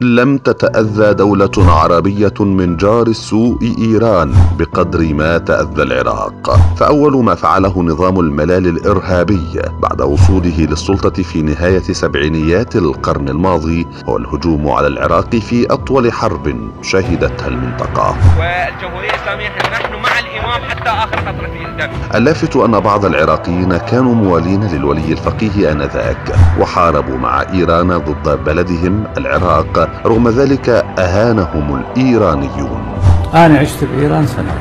لم تتأذى دولة عربية من جار السوء إيران بقدر ما تأذى العراق. فأول ما فعله نظام الملال الإرهابي بعد وصوله للسلطة في نهاية سبعينيات القرن الماضي هو الهجوم على العراق في أطول حرب شهدتها المنطقة. والجمهورية الإسلامية نحن مع الإمام حتى آخر قطرة الدم. اللافت أن بعض العراقيين كانوا موالين للولي الفقيه آنذاك وحاربوا مع إيران ضد بلدهم العراق رغم ذلك أهانهم الإيرانيون. أنا عشت بإيران سنة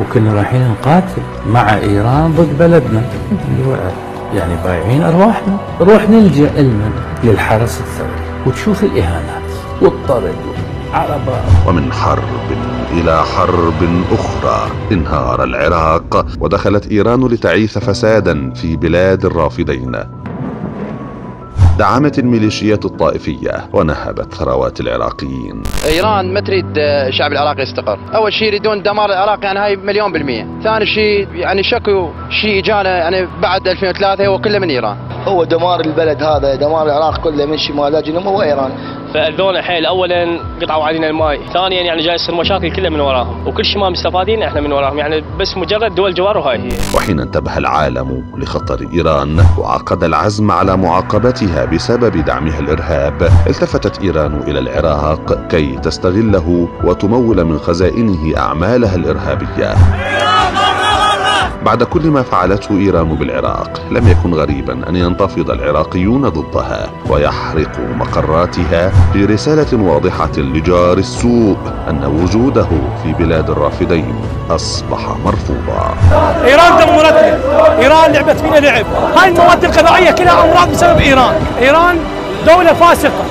وكنا رايحين نقاتل مع إيران ضد بلدنا. اللي يعني بايعين أرواحنا. نروح نلجأ لمن للحرس الثوري وتشوف الإهانات والطرد ومن حرب إلى حرب أخرى انهار العراق ودخلت إيران لتعيث فسادا في بلاد الرافدين. دعمت الميليشيات الطائفية ونهبت ثروات العراقيين. إيران ما تريد الشعب العراقي يستقر، أول شيء يريدون دمار العراق يعني هاي مليون بالمية، ثاني شيء يعني شكوا شيء اجانا يعني بعد 2003 هو كله من إيران. هو دمار البلد هذا دمار العراق كله من شمال لجنوب هو إيران. فأذونا حيل اولا قطعوا علينا الماي، ثانيا يعني جاي يصير مشاكل كلها من وراهم، وكل شيء ما مستفادين إحنا من وراهم، يعني بس مجرد دول جوار وهاي هي. وحين انتبه العالم لخطر إيران وعقد العزم على معاقبتها بسبب دعمها الإرهاب، التفتت إيران إلى العراق كي تستغله وتمول من خزائنه أعمالها الإرهابية. بعد كل ما فعلته إيران بالعراق لم يكن غريبا أن ينتفض العراقيون ضدها ويحرقوا مقراتها برسالة واضحة لجار السوء أن وجوده في بلاد الرافدين أصبح مرفوضا. إيران دمرتنا، إيران لعبت فينا لعب، هاي المواد الغذائيه كلها أمراض بسبب إيران، إيران دولة فاسقة،